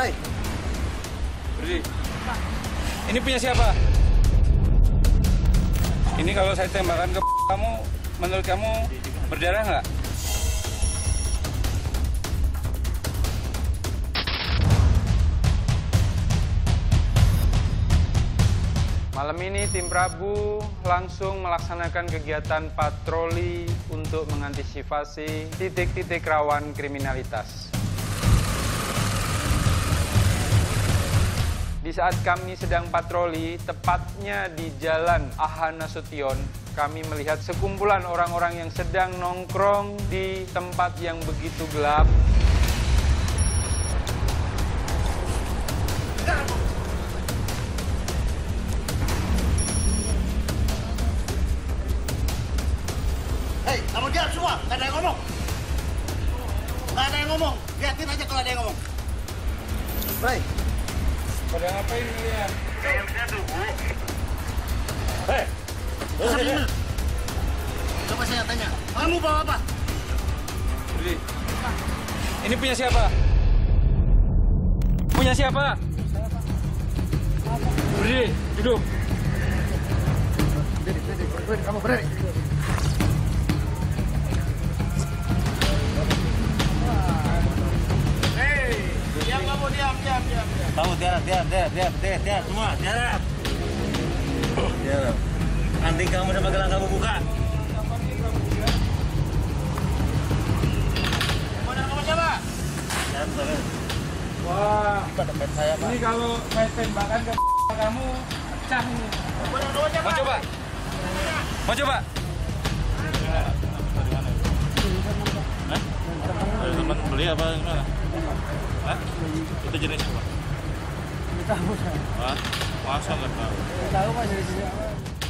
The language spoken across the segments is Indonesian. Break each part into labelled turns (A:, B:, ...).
A: Bray.
B: Berdiri. Ini punya siapa? Ini kalau saya tembakan ke kamu, menurut kamu berdarah nggak? Malam ini tim Prabu langsung melaksanakan kegiatan patroli untuk mengantisipasi titik-titik rawan kriminalitas. Di saat kami sedang patroli, tepatnya di Jalan Aha Nasution, kami melihat sekumpulan orang-orang yang sedang nongkrong di tempat yang begitu gelap.
A: Hei, kamu diam semua. Gak ada yang ngomong. Gak ada yang ngomong. Liatin aja kalau ada yang ngomong. Bray.
B: Pada ngapain kalian?
A: Hei. Coba saya tanya. Kamu bawa apa?
B: Berdiri. Ini punya siapa? Punya siapa? Berdiri, duduk.
A: Berdiri, berdiri, berdiri. Kamu berdiri.
C: Tiarap, tiarap, tiarap, tiarap, tiarap, tiarap, semua, tiarap. Tiarap. Nanti kamu sama gelang kamu buka.
A: Dan kamu siapa?
C: Tiarap, tiarap.
B: Wah,
A: saya,
B: ini kalau saya tembakan ke kamu pecah ini. Mau coba? Mau coba?
C: Ada teman beli apa gimana? Hah? Itu jenis apa?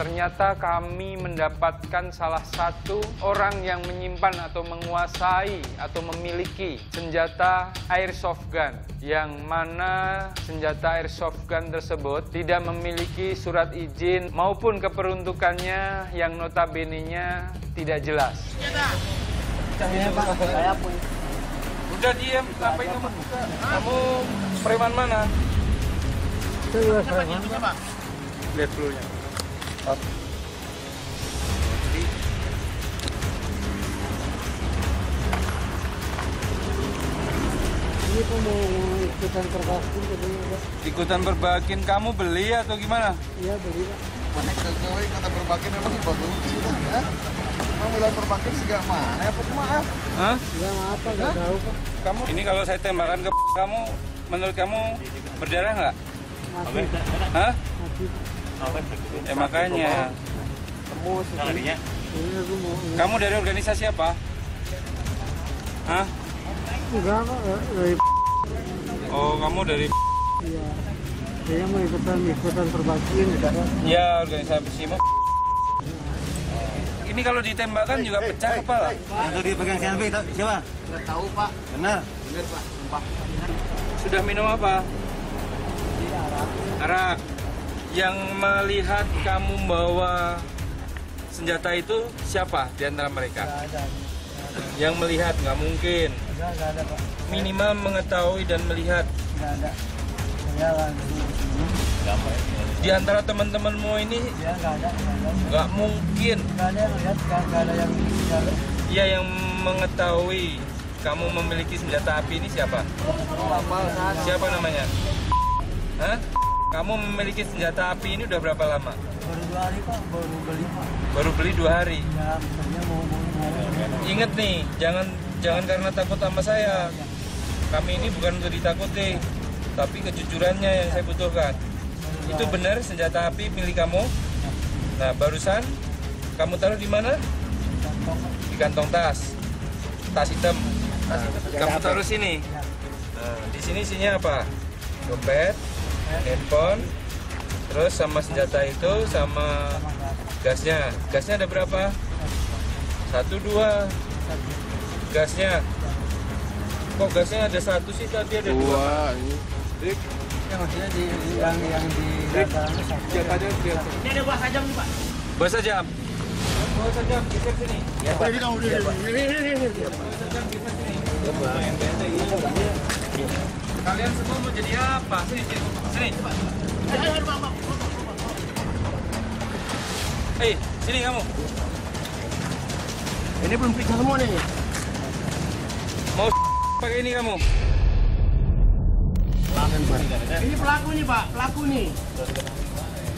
B: Ternyata kami mendapatkan salah satu orang yang menyimpan atau menguasai atau memiliki senjata airsoft gun yang mana senjata airsoft gun tersebut tidak memiliki surat izin maupun keperuntukannya yang notabene-nya tidak jelas. Udah ngapain kamu? Kamu preman mana?
A: Siapa dia? Siapa?
B: Lihat dulunya.
D: Ini kok mau ikutan terbakin katanya Pak.
B: Ikutan berbakin kamu beli atau gimana?
D: Iya beli Pak.
A: Mana kagawai kata berbagi memang bagus ya. Kamu bilang berbagi segala mana apa cuma ah?
B: Hah?
D: Enggak apa enggak tahu Pak.
B: Kamu ini kalau saya tembakan ke kamu, menurut kamu berdarah nggak? Hah? Ya makanya.
D: Mau
B: Kamu dari organisasi apa? Hah?
D: enggak enggak, dari
B: Oh, kamu dari
D: iya. Saya mau ikutan ikutan terbakin Pak.
B: ya organisasi mau. Ini kalau ditembakkan juga pecah kepala.
C: Yang tadi pegang selfie itu siapa?
A: Nggak tahu pak.
C: Benar.
A: Bener pak. Sumpah.
B: Sudah minum apa? Arak. Yang melihat kamu bawa senjata itu siapa di antara mereka?
D: Enggak ada.
B: Yang melihat nggak mungkin.
D: Enggak enggak ada Pak.
B: Minimal mengetahui dan melihat.
D: Enggak ada. Saya langsung ke sini.
B: Di antara teman-temanmu ini
D: Ya enggak ada, enggak ada.
B: nggak mungkin.
D: Enggak ada yang lihat, ada yang.
B: Ia yang mengetahui kamu memiliki senjata api ini siapa? Siapa namanya? Hah? Kamu memiliki senjata api ini udah berapa lama?
D: Baru dua hari Pak, baru beli Pak.
B: Baru beli dua hari.
D: Ya, misalnya mau mau mau.
B: Ingat nih, jangan jangan karena takut sama saya. Kami ini bukan untuk ditakuti, tapi kejujurannya yang saya butuhkan. Itu benar senjata api milik kamu? Nah, barusan kamu taruh di mana? Di kantong tas. Tas hitam. Kamu taruh sini. Nah, di sini isinya apa? Dompet, handphone, terus sama senjata itu sama gasnya. Gasnya ada berapa? Satu dua. Gasnya. Kok gasnya ada satu sih tadi ada dua.
D: Ya, maksudnya di yang yang di satu.
A: Ini ada buah sajam nih pak.
B: Bahasa jam. Bahasa jam geser sini.
A: Ini kamu ini ini ini ini.
B: Bahasa jam geser sini. Kalian semua mau jadi apa? Sini, sini, sini. Hei, sini kamu.
A: Ini belum periksa semua nih.
B: Mau pakai ini kamu?
A: Ini pelaku nih Pak, pelaku nih.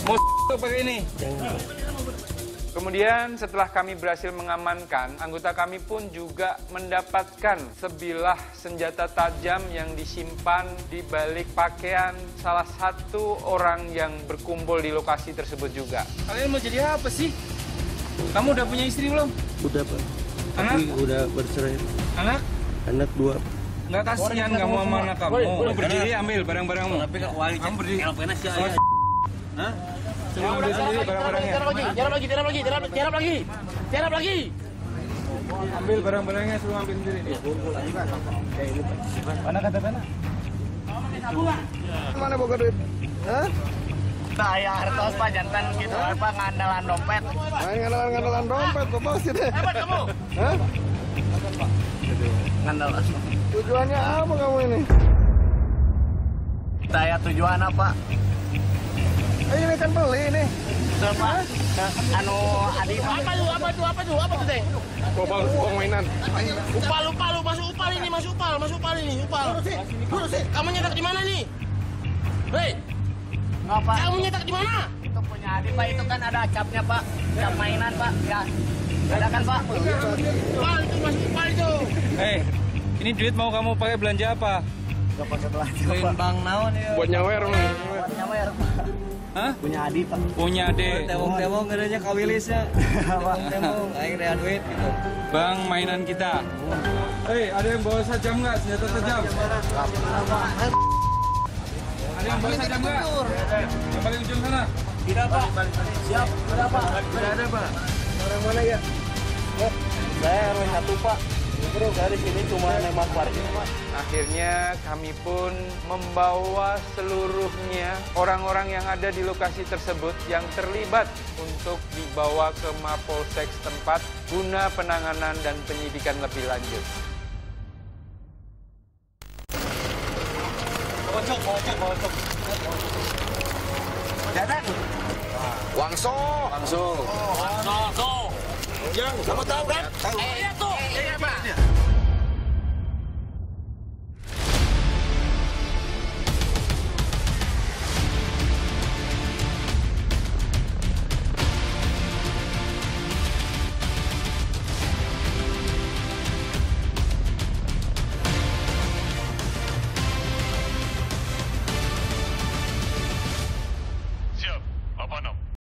B: Mau pakai ini? Kemudian setelah kami berhasil mengamankan, anggota kami pun juga mendapatkan sebilah senjata tajam yang disimpan di balik pakaian salah satu orang yang berkumpul di lokasi tersebut juga. Kalian mau jadi apa sih? Kamu udah punya istri belum?
E: Udah pak,
B: Anak?
E: tapi udah bercerai.
B: Anak?
E: Anak dua.
B: Nggak kasihan kamu sama anak kamu. Kamu berdiri ambil barang-barangmu.
C: Tapi kak wali
B: Kamu berdiri.
C: kalau penas ya. Hah?
A: Lagi, tiarap lagi, tiarap lagi, tiarap, tiarap lagi. Tiarap lagi.
B: Ambil barang-barangnya suruh ambil sendiri dia. Mana kata mana?
E: Mana boga duit? Hah?
A: Pak jantan gitu apa ngandalan dompet.
E: Main ngandalan-ngandalan dompet.
A: Hebat kamu.
E: Hah?
A: Ngandalan.
E: Tujuannya apa kamu ini?
A: Saya tujuan apa?
E: Eh, ini beli nih.
A: Apa? Anu adi apa tuh? Apa tuh? Apa tuh? Apa tuh teh?
E: Bapak uang mainan.
A: Upal, upal, masuk upal ini, masuk upal, masuk upal ini, upal. Kamu nyetak di mana nih? Hei,
F: Apa?
A: kamu nyetak di mana?
F: Itu punya adik Pak, itu kan ada capnya Pak, cap mainan Pak, ya. Ada kan Pak?
A: Upal itu, masuk upal itu.
B: Hei, ini duit mau kamu pakai belanja apa?
D: Beliin bang naon ya.
E: Buat nyawer mah.
F: Nyawer Pak.
B: Hah?
F: Punya adik Pak.
B: Punya adek.
D: Tewong-tewong ngadanya kawilisnya. Tewong, aing rea duit gitu.
B: Bang mainan kita. Hei, ada yang bawa sajam nggak? Senjata tajam. Ada yang bawa sajam nggak? Yang paling ujung sana.
A: Tidak pak. Siap. Tidak pak. Tidak ada pak.
E: Orang mana ya?
A: Saya RW satu pak. Terus dari sini cuma nembak parkir pak.
B: Akhirnya kami pun membawa seluruhnya orang-orang yang ada di lokasi tersebut yang terlibat untuk dibawa ke Mapolsek setempat guna penanganan dan penyidikan lebih lanjut.
A: Kocok, kocok, kocok. Dadan.
E: Wangso.
A: Wangso. Wangso. Yang, kamu tahu kan? Tahu. Eh, iya tuh. Iya.